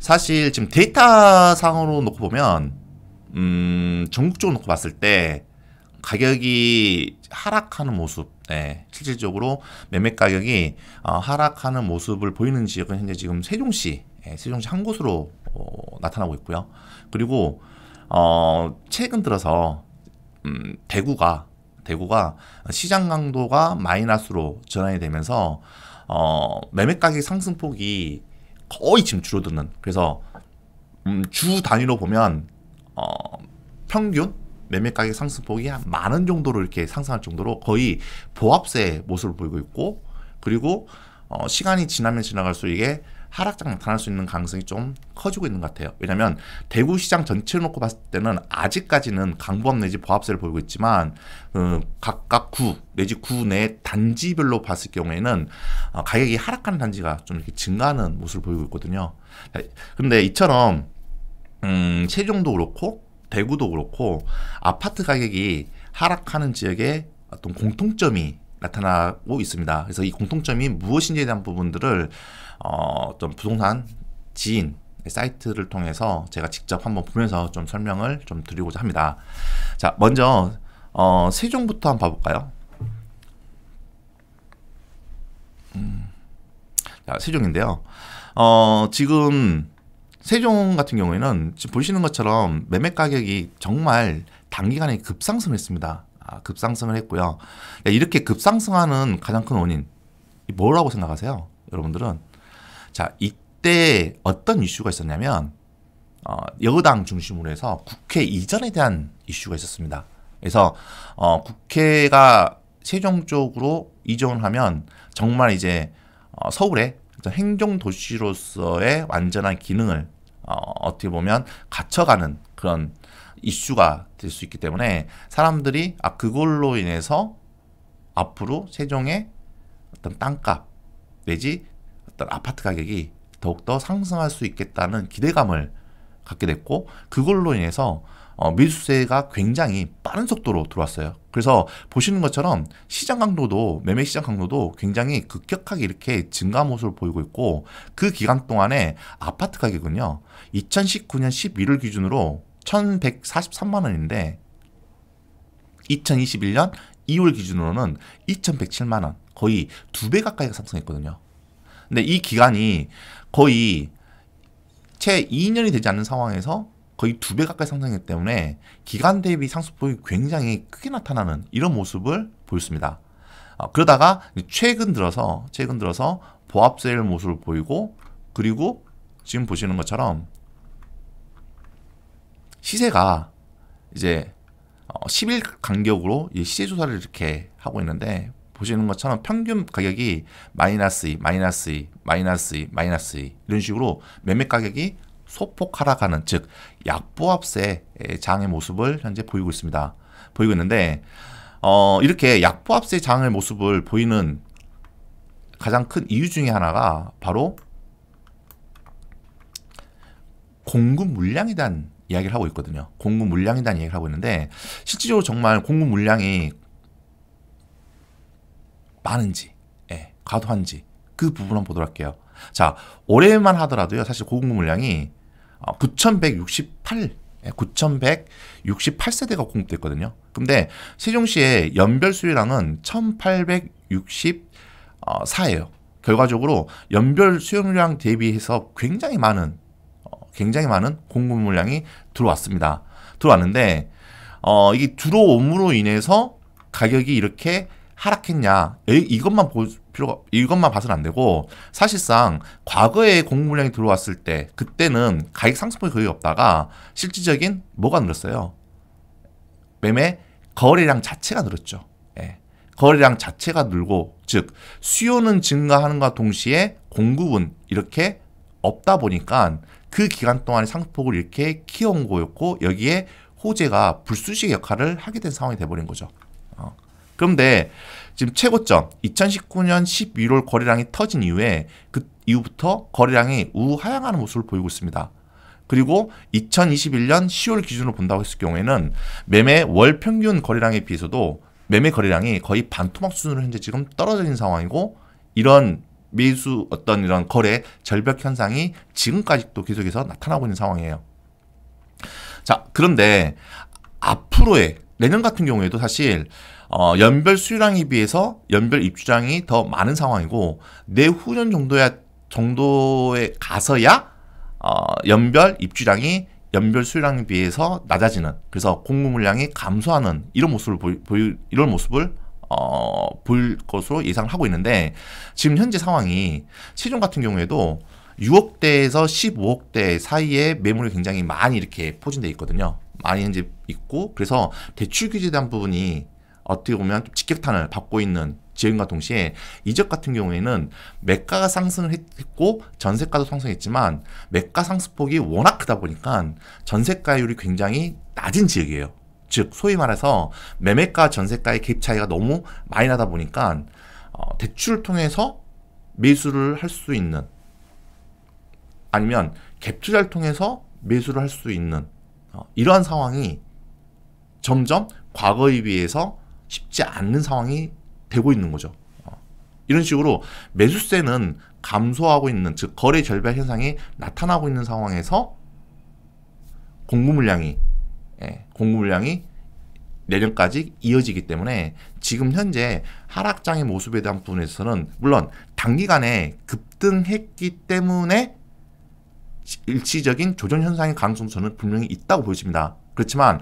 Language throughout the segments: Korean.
사실 지금 데이터 상으로 놓고 보면 음, 전국적으로 놓고 봤을 때 가격이 하락하는 모습, 네, 실질적으로 매매 가격이 어, 하락하는 모습을 보이는 지역은 현재 지금 세종시, 예, 세종시 한 곳으로 어, 나타나고 있고요. 그리고 어, 최근 들어서 음, 대구가 대구가 시장 강도가 마이너스로 전환이 되면서 어, 매매 가격 상승폭이 거의 지금 줄어드는. 그래서 음, 주 단위로 보면 어, 평균 매매 가격 상승폭이 한 만 원 정도로 이렇게 상승할 정도로 거의 보합세 모습을 보이고 있고 그리고 어, 시간이 지나면 지나갈수록 이게 하락장 나타날 수 있는 가능성이 좀 커지고 있는 것 같아요. 왜냐하면 대구 시장 전체를 놓고 봤을 때는 아직까지는 강보합 내지 보합세를 보이고 있지만 어, 각각 구 내지 구 내 단지별로 봤을 경우에는 어, 가격이 하락하는 단지가 좀 이렇게 증가하는 모습을 보이고 있거든요. 그런데 이처럼 음, 세종도 그렇고 대구도 그렇고 아파트 가격이 하락하는 지역에 어떤 공통점이 나타나고 있습니다. 그래서 이 공통점이 무엇인지에 대한 부분들을 어, 어떤 부동산 지인 사이트를 통해서 제가 직접 한번 보면서 좀 설명을 좀 드리고자 합니다. 자, 먼저 어, 세종부터 한번 봐볼까요? 음, 자, 세종인데요. 어, 지금 세종 같은 경우에는 지금 보시는 것처럼 매매 가격이 정말 단기간에 급상승했습니다. 아, 급상승을 했고요. 이렇게 급상승하는 가장 큰 원인 뭐라고 생각하세요? 여러분들은 자 이때 어떤 이슈가 있었냐면 어, 여당 중심으로 해서 국회 이전에 대한 이슈가 있었습니다. 그래서 어, 국회가 세종 쪽으로 이전을 하면 정말 이제 어, 서울의 행정 도시로서의 완전한 기능을 어, 어떻게 보면 갖춰가는 그런 이슈가 될 수 있기 때문에 사람들이 아 그걸로 인해서 앞으로 세종의 어떤 땅값 내지 어떤 아파트 가격이 더욱더 상승할 수 있겠다는 기대감을 갖게 됐고 그걸로 인해서 어, 밀수세가 굉장히 빠른 속도로 들어왔어요. 그래서 보시는 것처럼 시장 강도도 매매 시장 강도도 굉장히 급격하게 이렇게 증가 모습을 보이고 있고 그 기간 동안에 아파트 가격은요 2019년 11월 기준으로 1,143만 원인데 2021년 2월 기준으로는 2,107만 원 거의 두 배 가까이 상승했거든요. 근데 이 기간이 거의 채 2년이 되지 않는 상황에서 거의 두 배 가까이 상승했기 때문에 기간 대비 상승폭이 굉장히 크게 나타나는 이런 모습을 보였습니다. 어, 그러다가 최근 들어서 최근 들어서 보합세일 모습을 보이고 그리고 지금 보시는 것처럼 시세가 이제 10일 어, 간격으로 시세 조사를 이렇게 하고 있는데 보시는 것처럼 평균 가격이 마이너스 2, 마이너스 2, 마이너스 2, 마이너스 2 이런 식으로 매매 가격이 소폭 하락하는 즉 약보합세 장의 모습을 현재 보이고 있습니다. 보이고 있는데 어, 이렇게 약보합세 장의 모습을 보이는 가장 큰 이유 중에 하나가 바로 공급 물량에 대한 이야기를 하고 있거든요. 공급 대한 이야기를 하고 있는데 실질적으로 정말 공급 물량이 많은지, 예, 과도한지 그 부분 한번 보도록 할게요. 자, 올해만 하더라도요, 사실 고공급 물량이 9,168, 9,168세대가 공급됐거든요. 근데 세종시의 연별 수요량은 1,864예요. 결과적으로 연별 수용량 대비해서 굉장히 많은 어, 굉장히 많은 공급 물량이 들어왔습니다. 들어왔는데 어, 이게 들어옴으로 인해서 가격이 이렇게 하락했냐 이것만 볼 필요가 이것만 봐서는 안 되고 사실상 과거에 공급량이 들어왔을 때 그때는 가격 상승폭이 거의 없다가 실질적인 뭐가 늘었어요 매매 거래량 자체가 늘었죠 예. 거래량 자체가 늘고 즉 수요는 증가하는과 동시에 공급은 이렇게 없다 보니까 그 기간 동안의 상승폭을 이렇게 키워온 거였고 여기에 호재가 불수식 역할을 하게 된 상황이 돼버린 거죠 어. 그런데 지금 최고점 2019년 11월 거래량이 터진 이후에 그 이후부터 거래량이 우하향하는 모습을 보이고 있습니다. 그리고 2021년 10월 기준으로 본다고 했을 경우에는 매매 월 평균 거래량에 비해서도 매매 거래량이 거의 반토막 수준으로 현재 지금 떨어져 있는 상황이고 이런 매수 어떤 이런 거래 절벽 현상이 지금까지도 계속해서 나타나고 있는 상황이에요. 자, 그런데 앞으로의 내년 같은 경우에도 사실 어, 연별 수요량에 비해서 연별 입주량이 더 많은 상황이고 내후년 정도야 정도에 가서야 어, 연별 입주량이 연별 수요량에 비해서 낮아지는 그래서 공급 물량이 감소하는 이런 모습을 보이, 이런 모습을 어, 보일 것으로 예상을 하고 있는데 지금 현재 상황이 시중 같은 경우에도 6억대에서 15억대 사이에 매물이 굉장히 많이 이렇게 포진돼 있거든요. 많이 이제 있고 그래서 대출 대한 부분이 어떻게 보면 직격탄을 받고 있는 지역과 동시에 이적 같은 경우에는 매가가 상승을 했고 전세가도 상승했지만 매가 상승폭이 워낙 크다 보니까 전세가율이 굉장히 낮은 지역이에요. 즉 소위 말해서 매매가 전세가의 갭 차이가 너무 많이 나다 보니까 어, 대출을 통해서 매수를 할 수 있는 아니면 갭 투자를 통해서 매수를 할 수 있는 어, 이러한 상황이 점점 과거에 비해서 쉽지 않는 상황이 되고 있는 거죠. 어, 이런 식으로 매수세는 감소하고 있는 즉 거래 절벽 현상이 나타나고 있는 상황에서 공급 물량이 예, 공급 물량이 내년까지 이어지기 때문에 지금 현재 하락장의 모습에 대한 부분에서는 물론 단기간에 급등했기 때문에 일시적인 조정 현상의 가능성도 저는 분명히 있다고 보여집니다. 그렇지만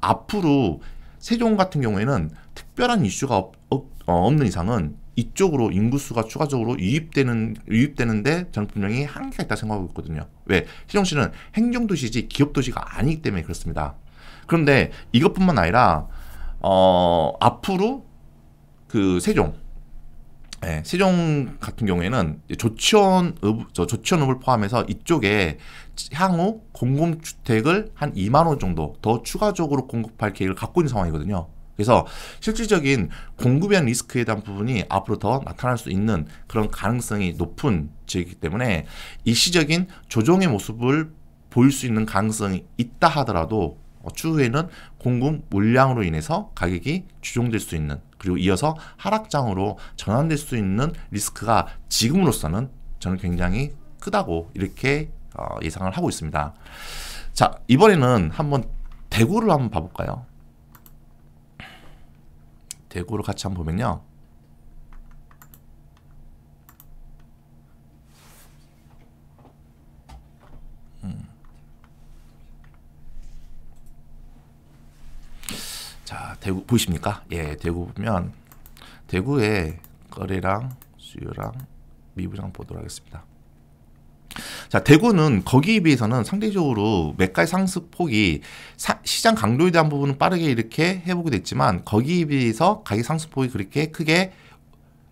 앞으로 세종 같은 경우에는 특별한 이슈가 없, 없, 어, 없는 이상은 이쪽으로 인구수가 추가적으로 유입되는 유입되는데 저는 분명히 한계가 있다 생각하고 있거든요. 왜 세종시는 행정도시지 기업도시가 아니기 때문에 그렇습니다. 그런데 이것뿐만 아니라 어, 앞으로 그 세종 네, 세종 같은 경우에는 조치원 읍, 저 조치원읍을 포함해서 이쪽에 향후 공공주택을 한 2만 호 정도 더 추가적으로 공급할 계획을 갖고 있는 상황이거든요. 그래서 실질적인 공급에 대한 리스크에 대한 부분이 앞으로 더 나타날 수 있는 그런 가능성이 높은 지역이기 때문에 일시적인 조정의 모습을 보일 수 있는 가능성이 있다 하더라도 추후에는 공급 물량으로 인해서 가격이 주종될 수 있는 그리고 이어서 하락장으로 전환될 수 있는 리스크가 지금으로서는 저는 굉장히 크다고 이렇게 어, 예상을 하고 있습니다. 자 이번에는 한번 대구를 한번 봐볼까요? 대구를 같이 한번 보면요. 자, 대구 보이십니까? 예, 대구 보면 대구의 거래량, 수요량, 미분량 보도록 하겠습니다. 자, 대구는 거기에 비해서는 상대적으로 매가의 상승 폭이 사, 시장 강도에 대한 부분은 빠르게 이렇게 회복이 됐지만 거기에 비해서 가격 상승 폭이 그렇게 크게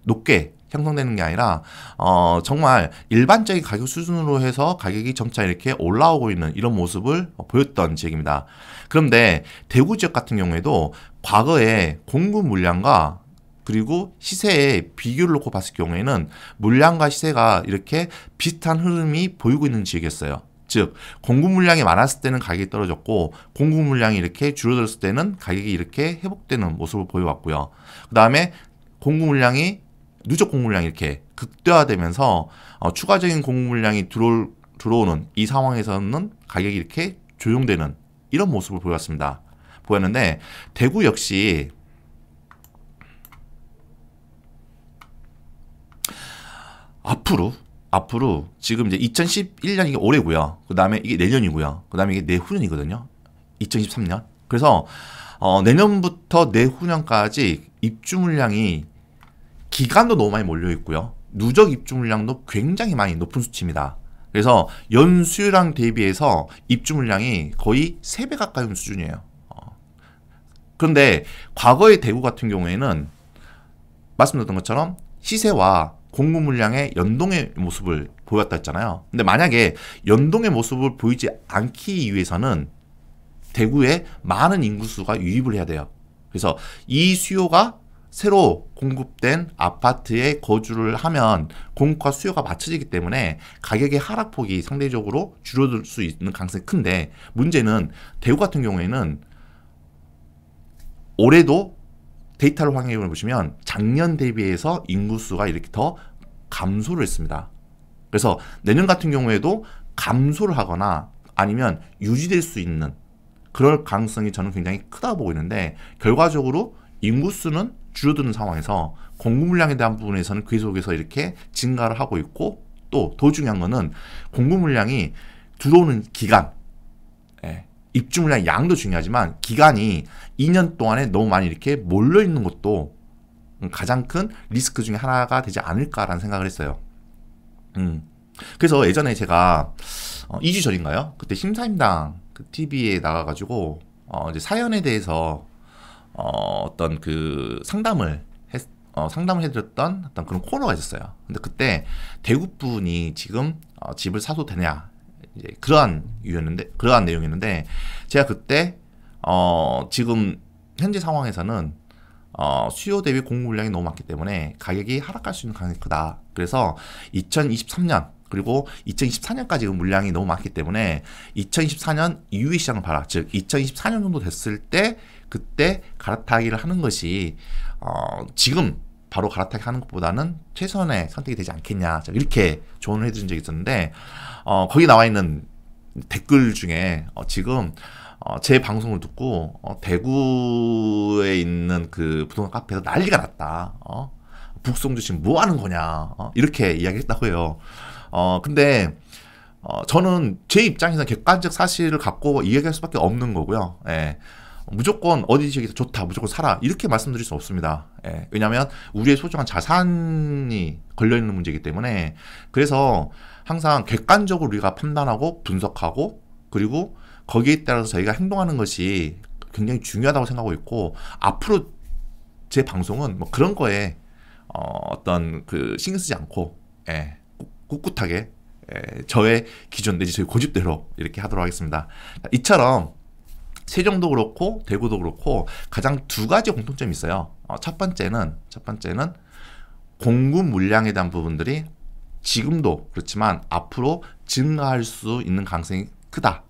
높게 형성되는 게 아니라 어 정말 일반적인 가격 수준으로 해서 가격이 점차 이렇게 올라오고 있는 이런 모습을 보였던 지역입니다. 그런데 대구 지역 같은 경우에도 과거에 공급 물량과 그리고 시세의 비교를 놓고 봤을 경우에는 물량과 시세가 이렇게 비슷한 흐름이 보이고 있는 지역이었어요. 즉 공급 물량이 많았을 때는 가격이 떨어졌고 공급 물량이 이렇게 줄어들었을 때는 가격이 이렇게 회복되는 모습을 보여왔고요. 그 다음에 공급 물량이 누적 공급 물량이 이렇게 극대화되면서 어, 추가적인 공급 물량이 들어올, 들어오는 이 상황에서는 가격이 이렇게 조정되는 이런 모습을 보였습니다. 보였는데 대구 역시 앞으로 앞으로 지금 이제 2011년 이게 올해고요. 그 다음에 이게 내년이고요. 그 다음에 이게 내후년이거든요. 2023년. 그래서 어, 내년부터 내후년까지 입주 물량이 기간도 너무 많이 몰려 있고요. 누적 입주 물량도 굉장히 많이 높은 수치입니다. 그래서 연수율랑 대비해서 입주 물량이 거의 3배 가까이 수준이에요. 어. 그런데 과거의 대구 같은 경우에는 말씀드렸던 것처럼 시세와 공급 물량의 연동의 모습을 보였다 했잖아요. 근데 만약에 연동의 모습을 보이지 않기 위해서는 대구에 많은 인구수가 유입을 해야 돼요. 그래서 이 수요가 새로 공급된 아파트에 거주를 하면 공급과 수요가 맞춰지기 때문에 가격의 하락폭이 상대적으로 줄어들 수 있는 가능성이 큰데 문제는 대구 같은 경우에는 올해도 데이터를 확인해 보시면 작년 대비해서 인구수가 이렇게 더 감소를 했습니다. 그래서 내년 같은 경우에도 감소를 하거나 아니면 유지될 수 있는 그럴 가능성이 저는 굉장히 크다 보고 있는데 결과적으로 인구수는 줄어드는 상황에서 공급 물량에 대한 부분에서는 계속해서 이렇게 증가를 하고 있고 또 더 중요한 거는 공급 물량이 들어오는 기간 예, 입주 물량 양도 중요하지만 기간이 2년 동안에 너무 많이 이렇게 몰려 있는 것도 가장 큰 리스크 중에 하나가 되지 않을까라는 생각을 했어요. 음. 그래서 예전에 제가 어, 2주 전인가요? 그때 심사임당 그 TV에 나가가지고 어, 이제 사연에 대해서 어, 어떤 그 상담을 했, 어, 상담을 해드렸던 어떤 그런 코너가 있었어요. 근데 그때 대구 분이 지금 어, 집을 사도 되냐 이제 그러한 이유였는데 그러한 내용이었는데 제가 그때 어, 지금 현재 상황에서는 어, 수요 대비 공급 물량이 너무 많기 때문에 가격이 하락할 수 있는 가능성이 크다. 그래서 2023년 그리고 2024년까지 물량이 너무 많기 때문에 2024년 이후의 시장을 봐라. 즉 2024년 정도 됐을 때 그때 갈아타기를 하는 것이 어, 지금 바로 갈아타기 하는 것보다는 최선의 선택이 되지 않겠냐. 이렇게 조언을 해드린 적이 있었는데 어, 거기 나와 있는 댓글 중에 어, 지금 어, 제 방송을 듣고 어, 대구에 있는 그 부동산 카페에서 난리가 났다. 어? 북송주 지금 뭐 하는 거냐. 어? 이렇게 이야기했다고 해요. 어, 근데 어, 저는 제 입장에서 객관적 사실을 갖고 이야기할 수밖에 없는 거고요. 예. 무조건 어디 지역에서 좋다, 무조건 사라 이렇게 말씀드릴 수 없습니다. 예. 왜냐하면 우리의 소중한 자산이 걸려 있는 문제이기 때문에 그래서 항상 객관적으로 우리가 판단하고 분석하고 그리고 거기에 따라서 저희가 행동하는 것이 굉장히 중요하다고 생각하고 있고 앞으로 제 방송은 뭐 그런 거에 어, 어떤 그 신경 쓰지 않고 예, 꿋꿋하게 예, 저의 기준 내지 저희 고집대로 이렇게 하도록 하겠습니다. 이처럼 세종도 그렇고 대구도 그렇고 가장 두 가지 공통점이 있어요. 어, 첫 번째는 첫 번째는 공급 물량에 대한 부분들이 지금도 그렇지만 앞으로 증가할 수 있는 가능성이 크다.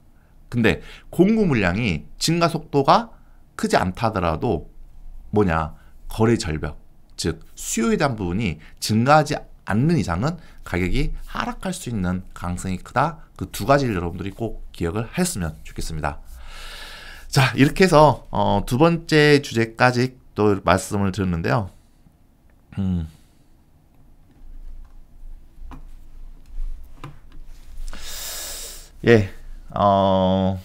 근데 공급 물량이 증가 속도가 크지 않다 하더라도 뭐냐 거래 절벽 즉 수요에 대한 부분이 증가하지 않는 이상은 가격이 하락할 수 있는 가능성이 크다. 그 두 가지를 여러분들이 꼭 기억을 했으면 좋겠습니다. 자 이렇게 해서 어, 두 번째 주제까지 또 말씀을 드렸는데요. 음. 예, 어,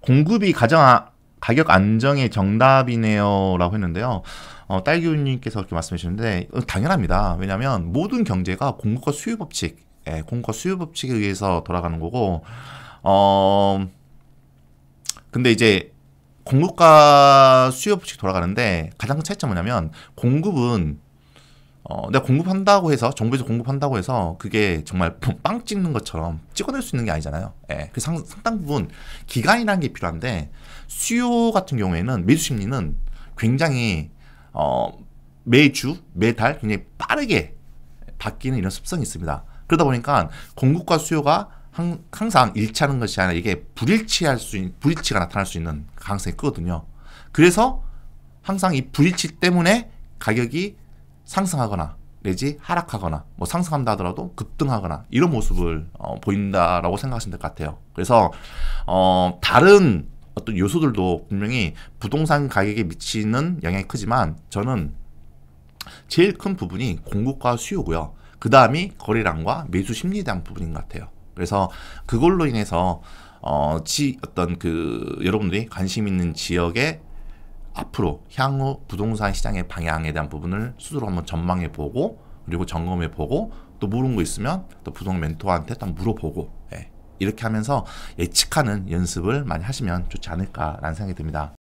공급이 가장 아, 가격 안정의 정답이네요라고 했는데요. 어, 딸기우님께서 그렇게 말씀해 주셨는데 어, 당연합니다. 왜냐하면 모든 경제가 공급과 수요 법칙, 예, 공급과 수요 법칙에 의해서 돌아가는 거고, 어, 근데 이제 공급과 수요 법칙 돌아가는데 가장 큰 차이점 뭐냐면 공급은 어, 내가 공급한다고 해서 정부에서 공급한다고 해서 그게 정말 빵 찍는 것처럼 찍어낼 수 있는 게 아니잖아요. 예. 그 상, 상당 부분 기간이라는 게 필요한데 수요 같은 경우에는 매수 심리는 굉장히 어, 매주 매달 굉장히 빠르게 바뀌는 이런 습성이 있습니다. 그러다 보니까 공급과 수요가 항, 항상 일치하는 것이 아니라 이게 불일치할 수 있는 불일치가 나타날 수 있는 가능성이 크거든요. 그래서 항상 이 불일치 때문에 가격이 상승하거나 내지 하락하거나 뭐 상승한다 하더라도 급등하거나 이런 모습을 어, 보인다라고 생각하시면 될 것 같아요. 그래서 어, 다른 어떤 요소들도 분명히 부동산 가격에 미치는 영향이 크지만 저는 제일 큰 부분이 공급과 수요고요. 그 다음이 거래량과 매수 심리에 대한 부분인 것 같아요. 그래서 그걸로 인해서 어, 지 어떤 그 여러분들이 관심 있는 지역에 앞으로 향후 부동산 시장의 방향에 대한 부분을 스스로 한번 전망해 보고 그리고 점검해 보고 또 모르는 거 있으면 또 부동산 멘토한테 또 물어보고 예. 이렇게 하면서 예측하는 연습을 많이 하시면 좋지 않을까라는 생각이 듭니다.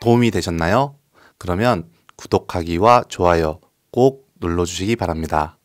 도움이 되셨나요? 그러면 구독하기와 좋아요 꼭 눌러주시기 바랍니다.